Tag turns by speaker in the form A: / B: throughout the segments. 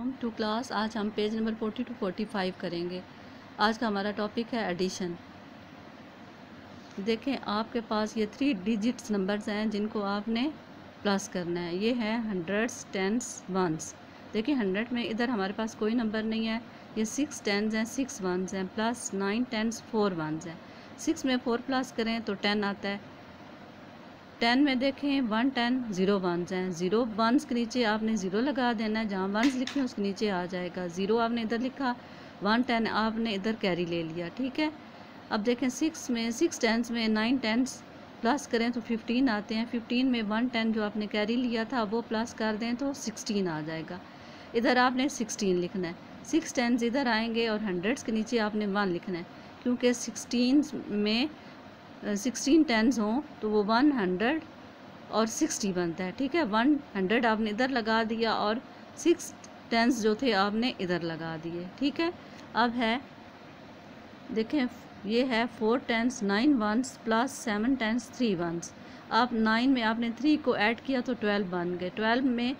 A: Welcome to class आज हम page number forty two forty five करेंगे। आज का हमारा टॉपिक है एडिशन देखें, आपके पास ये थ्री डिजिट्स नंबर्स हैं जिनको आपने प्लस करना है। ये है हंड्रेड्स टेंस वंस देखिए हंड्रेड में इधर हमारे पास कोई नंबर नहीं है। ये सिक्स टेंस हैं सिक्स वंस हैं plus nine tens four ones हैं। सिक्स में फोर प्लस करें तो टेन आता है। टेन में देखें, वन टेन, ज़ीरो वंस हैं। ज़ीरो वंस के नीचे आपने ज़ीरो लगा देना है, जहाँ वंस लिखे उसके नीचे आ जाएगा। ज़ीरो आपने इधर लिखा, वन टेन आपने इधर कैरी ले लिया, ठीक है? अब देखें, सिक्स में, सिक्स टेंस में नाइन टेंस प्लस करें तो फिफ्टीन आते हैं। फिफ्टीन में वन टेन जो आपने कैरी लिया था, वो प्लस कर दें तो सिक्सटीन आ जाएगा। इधर आपने सिक्सटीन लिखना है। सिक्स टेंस इधर आएँगे और हंड्रेड्स के नीचे आपने वन लिखना है, क्योंकि सिक्सटीन में सिक्सटीन टेंस हों तो वो वन हंड्रेड और सिक्सटी बनता है, ठीक है? वन हंड्रेड आपने इधर लगा दिया और सिक्स टेंस जो थे आपने इधर लगा दिए, ठीक है? अब है, देखें, ये है four tens nine ones plus seven tens three ones अब नाइन में आपने थ्री को ऐड किया तो ट्वेल्व बन गए। ट्वेल्व में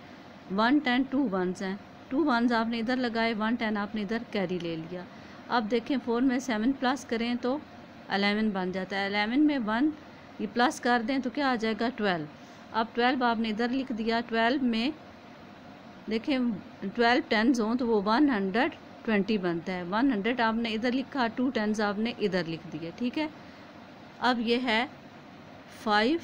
A: वन टेन टू वंस हैं। टू वंस आपने इधर लगाए वन टेन आपने इधर कैरी ले लिया। अब देखें फोर में सेवन प्लस करें तो अलेवन बन जाता है। अलेवन में वन ये प्लस कर दें तो क्या आ जाएगा? ट्वेल्व अब ट्वेल्व आपने इधर लिख दिया। ट्वेल्व में देखें ट्वेल्व टेंस हों तो वो वन हंड्रेड ट्वेंटी बनता है। वन हंड्रेड आपने इधर लिखा टू टेंस आपने इधर लिख दिए। ठीक है? अब ये है five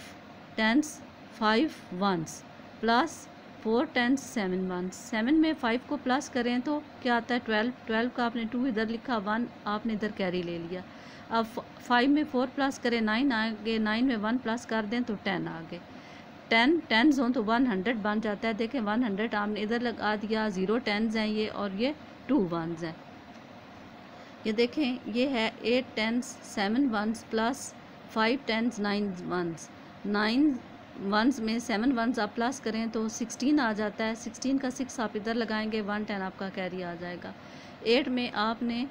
A: tens five ones plus four tens seven one. Seven में फाइव को प्लस करें तो क्या आता है? ट्वेल्व। ट्वेल्व का आपने टू इधर लिखा, वन आपने इधर कैरी ले लिया। अब फाइव में फोर प्लस करें, नाइन आ गए नाइन में वन प्लस कर दें तो टेन आ गए टेन टेन जोन तो वन हंड्रेड बन जाता है। देखें, वन हंड्रेड आपने इधर लगा दिया, ज़ीरो टेंस हैं ये और ये टू वंस हैं। ये देखें, ये है eight tens seven ones plus five tens nine ones nine ones में सेवन वंस आप प्लस करें तो सिक्सटीन आ जाता है। सिक्सटीन का सिक्स आप इधर लगाएँगे वन टेन आपका कैरी आ जाएगा। एट में आपने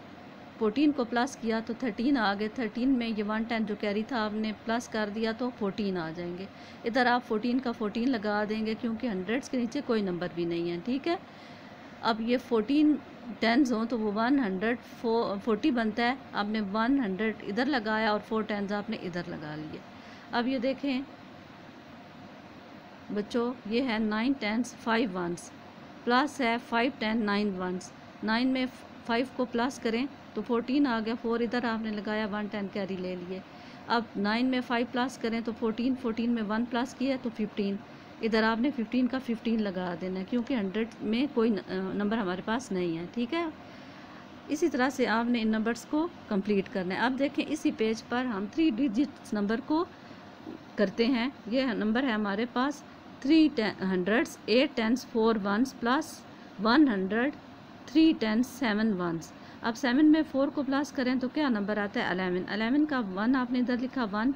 A: फोर्टीन को प्लस किया तो थर्टीन आ गए। थर्टीन में ये वन टेन जो कैरी था आपने प्लस कर दिया तो फोर्टीन आ जाएँगे। इधर आप फोर्टीन का फोर्टीन लगा देंगे क्योंकि हंड्रेड्स के नीचे कोई नंबर भी नहीं है, ठीक है? अब ये फोर्टीन टेंस हो तो वो वन हंड्रेड फोर्टी बनता है। आपने वन हंड्रेड इधर लगाया और फोर टेंस आपने इधर लगा लिए। अब ये देखें बच्चों, ये है nine tens five ones plus है five ten nine ones nine में फाइव को प्लस करें तो फोर्टीन आ गया. फोर इधर आपने लगाया वन टेन कैरी ले लिए. अब नाइन में फाइव प्लस करें तो फोर्टीन फोर्टीन में वन प्लस किया तो फिफ्टीन इधर आपने फिफ्टीन का फिफ्टीन लगा देना है क्योंकि हंड्रेड में कोई नंबर हमारे पास नहीं है, ठीक है? इसी तरह से आपने इन नंबर्स को कंप्लीट करना है. अब देखें, इसी पेज पर हम थ्री डिजिट नंबर को करते हैं. ये नंबर है हमारे पास three ten hundreds, eight tens four ones plus one hundred, three tens seven ones अब सेवन में फोर को प्लस करें तो क्या नंबर आता है? अलेवन अलेवन का वन आपने इधर लिखा, वन,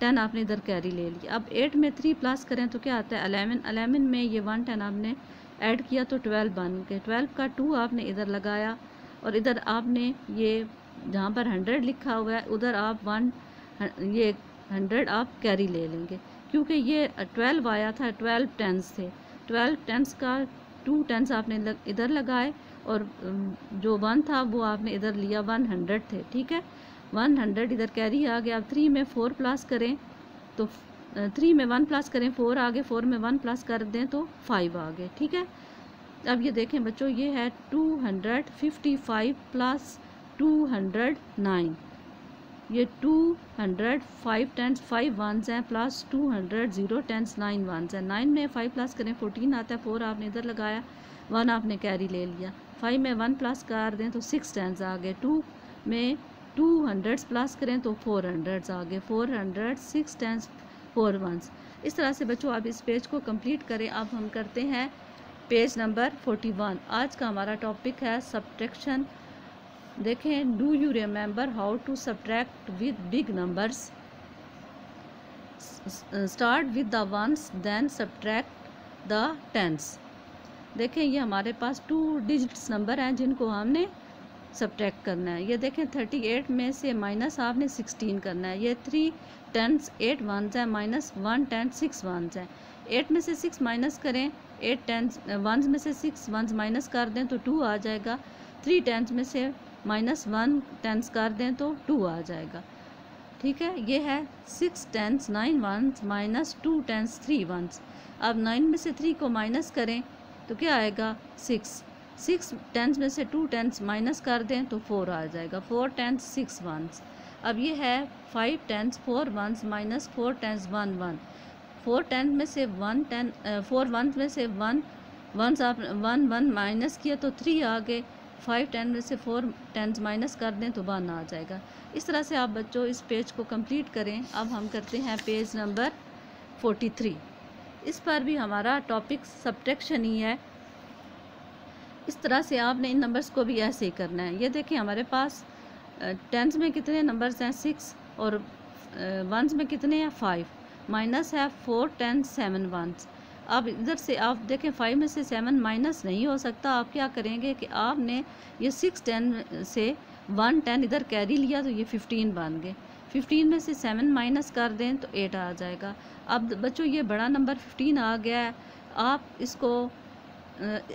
A: टेन आपने इधर कैरी ले ली अब एट में थ्री प्लस करें तो क्या आता है? अलेवन अलेवन में ये वन, टेन आपने ऐड किया तो ट्वेल्व बन गए। ट्वेल्व का टू आपने इधर लगाया और इधर आपने ये जहाँ पर हंड्रेड लिखा हुआ है, उधर आप वन, ये हंड्रेड आप कैरी ले लेंगे। क्योंकि ये ट्वेल्व आया था ट्वेल्व टेंस थे। ट्वेल्व टेंस का टू टेंस आपने लग, इधर लगाए और जो वन था वो आपने इधर लिया वन हंड्रेड थे ठीक है? वन हंड्रेड इधर कैरी आ गया। अब थ्री में फोर प्लस करें तो थ्री में वन प्लस करें फोर आ गए फोर में वन प्लस कर दें तो फाइव आ गए ठीक है? अब ये देखें बच्चों ये है two hundred fifty five plus two hundred nine. ये two hundred five tens five ones हैं, plus two hundred zero tens nine ones हैं। नाइन में फाइव प्लस करें, फोर्टीन आता है, फोर आपने इधर लगाया, वन आपने कैरी ले लिया। फाइव में वन प्लस कर दें तो सिक्स टेंस आ गए। टू में टू हंड्रेड्स प्लस करें तो फोर हंड्रेड्स आ गए। Four hundred six tens four ones इस तरह से बच्चों, आप इस पेज को कंप्लीट करें। अब हम करते हैं पेज नंबर फोर्टी वन। आज का हमारा टॉपिक है सब्ट्रैक्शन देखें do you remember how to subtract with big numbers start with the ones then subtract the tens देखें, ये हमारे पास टू डिजिट्स नंबर हैं जिनको हमने सब्ट्रैक्ट करना है। ये देखें थर्टी एट में से माइनस आपने सिक्सटीन करना है। ये थ्री टेंस एट वंस हैं minus one ten six ones हैं। एट में से सिक्स माइनस करें एट टेंस वंस में से सिक्स वंस माइनस कर दें तो टू आ जाएगा। थ्री टेंस में से माइनस वन टेंस कर दें तो टू आ जाएगा। ठीक है? ये है six tens, nine ones minus two tens, three ones. अब नाइन में से थ्री को माइनस करें तो क्या आएगा? सिक्स। सिक्स टेंस में से टू टेंस माइनस कर दें तो फोर आ जाएगा। Four tens, six ones. अब ये है five tens, four ones minus four tens, one one. Four tens में से वन टेन फोर वन में से वन, वंस आप, वन वन माइनस किया तो थ्री आ गए। फाइव टेन में से फोर टेंस माइनस कर दें तो वन आ जाएगा। इस तरह से आप बच्चों इस पेज को कंप्लीट करें। अब हम करते हैं पेज नंबर फोर्टी थ्री। इस पर भी हमारा टॉपिक सब्ट्रैक्शन ही है। इस तरह से आपने इन नंबर्स को भी ऐसे ही करना है। ये देखिए हमारे पास टेंस में कितने नंबर्स हैं? सिक्स और वंस में कितने हैं? फाइव। माइनस है फोर, टेन, सेवन वंस अब इधर से, आप देखें फाइव में से सेवन माइनस नहीं हो सकता। आप क्या करेंगे कि आपने ये सिक्स टेन से वन टेन इधर कैरी लिया तो ये फिफ्टीन बन गए। फिफ्टीन में से सेवन माइनस कर दें तो एट आ जाएगा। अब बच्चों, ये बड़ा नंबर फिफ्टीन आ गया है। आप इसको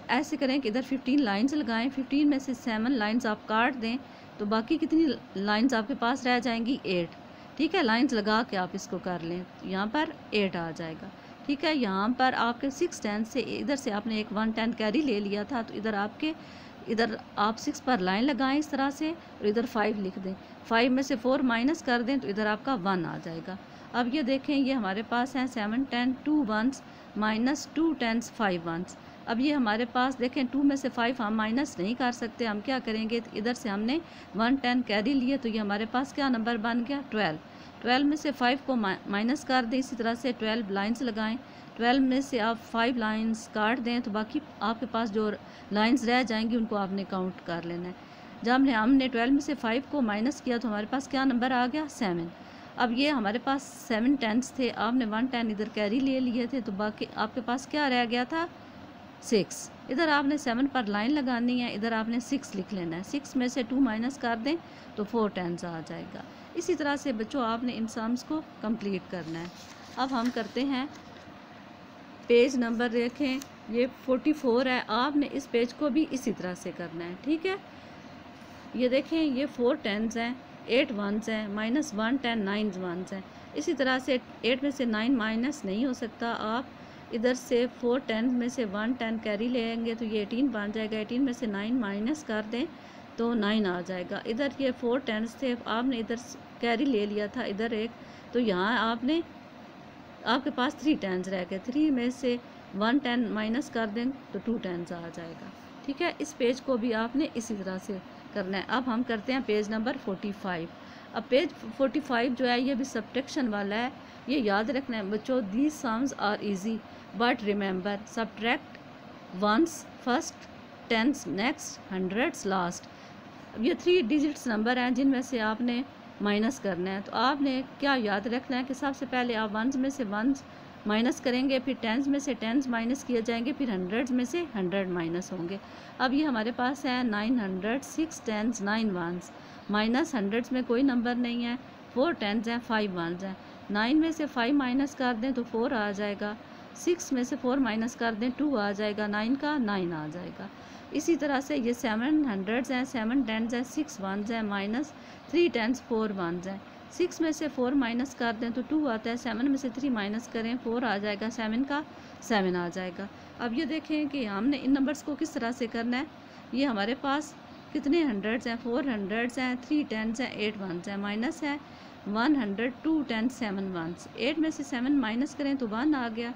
A: ऐसे करें कि इधर फिफ्टीन लाइन्स लगाएँ। फिफ्टीन में से सेवन लाइन्स आप काट दें तो बाकी कितनी लाइन्स आपके पास रह जाएँगी? एट ठीक है लाइन्स लगा के आप इसको कर लें। यहाँ पर एट आ जाएगा। ठीक है, यहाँ पर आपके सिक्स टेन से इधर से आपने एक वन टेन कैरी ले लिया था तो इधर आपके, इधर आप सिक्स पर लाइन लगाएँ इस तरह से और इधर फाइव लिख दें। फाइव में से फोर माइनस कर दें तो इधर आपका वन आ जाएगा। अब ये देखें, ये हमारे पास हैं seven ten two ones minus two tens five ones अब ये हमारे पास, देखें टू में से फाइव हम माइनस नहीं कर सकते, हम क्या करेंगे? तो इधर से हमने वन टेन कैरी लिए तो ये हमारे पास क्या नंबर बन गया? ट्वेल्व ट्वेल्व में से फाइव को माइनस कर दें, इसी तरह से ट्वेल्व लाइन्स लगाएँ। ट्वेल्व में से आप फाइव लाइन्स काट दें तो बाकी आपके पास जो लाइन्स रह जाएँगी, उनको आपने काउंट कर लेना है। जब हमने हमने ट्वेल्व में से फाइव को माइनस किया तो हमारे पास क्या नंबर आ गया? सेवन। अब ये हमारे पास सेवन टेंस थे, आपने वन टेन इधर कैरी ले लिए थे तो बाकी आपके पास क्या रह गया था? सिक्स। इधर आपने सेवन पर लाइन लगानी है, इधर आपने सिक्स लिख लेना है। सिक्स में से टू माइनस कर दें तो फोर टेंस आ जाएगा। इसी तरह से बच्चों, आपने इन सम्स को कंप्लीट करना है। अब हम करते हैं, पेज नंबर देखें। ये फोर्टी फोर है, आपने इस पेज को भी इसी तरह से करना है, ठीक है? ये देखें, ये फोर टेंस हैं, एट वंस हैं, minus one ten nine ones हैं। इसी तरह से एट में से नाइन माइनस नहीं हो सकता, आप इधर से फोर टेन में से वन टेन कैरी लेंगे तो ये एटीन बन जाएगा। एटीन में से नाइन माइनस कर दें तो नाइन आ जाएगा। इधर ये फोर टेंस थे आपने इधर कैरी ले लिया था, इधर एक तो यहाँ आपने, आपके पास थ्री टेंस रह गए। थ्री में से वन टेन माइनस कर दें तो टू टेंस आ जाएगा। ठीक है? इस पेज को भी आपने इसी तरह से करना है। अब हम करते हैं पेज नंबर फोर्टी फाइव। अब पेज फोर्टी फाइव जो है, ये भी सब्ट्रैक्शन वाला है। ये याद रखना है बच्चों these sums are easy but remember subtract ones first tens next hundreds last ये थ्री डिजिट्स नंबर हैं जिनमें से आपने माइनस करना है। तो आपने क्या याद रखना है कि सबसे पहले आप वंस में से वंस माइनस करेंगे, फिर टेंस में से टेंस माइनस किए जाएँगे, फिर हंड्रेड्स में से हंड्रेड माइनस होंगे। अब ये हमारे पास है nine hundred six tens nine ones minus hundreds में कोई नंबर नहीं है, फोर टेंस हैं, फाइव वंस हैं। नाइन में से फाइव माइनस कर दें तो फोर आ जाएगा। सिक्स में से फोर माइनस कर दें, टू आ जाएगा। नाइन का, नाइन आ जाएगा। इसी तरह से ये सेवन हंड्रेड्स हैं, सेवन टेंस हैं, सिक्स वंस हैं, minus three tens, four ones हैं। सिक्स में से फोर माइनस कर दें तो टू आता है। सेवन में से थ्री माइनस करें, फोर आ जाएगा। सेवन का, सेवन आ जाएगा। अब ये देखें कि हमने इन नंबर्स को किस तरह से करना है। ये हमारे पास कितने हंड्रेड्स हैं? फोर हंड्रेड्स हैं थ्री टेंस हैं एट वंस हैं। माइनस है one hundred two ten seven ones eight में से सेवन माइनस करें तो वन आ गया।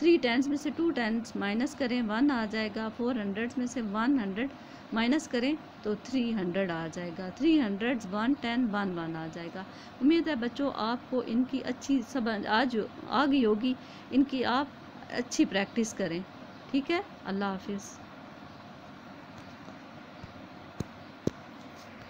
A: थ्री टेंस में से टू टेंस माइनस करें वन आ जाएगा। फोर हंड्रेड में से वन हंड्रेड माइनस करें तो थ्री हंड्रेड आ जाएगा। Three hundred one ten one one आ जाएगा। उम्मीद है बच्चों, आपको इनकी अच्छी सब आज आ गई होगी। इनकी आप अच्छी प्रैक्टिस करें। ठीक है? अल्लाह हाफिज़।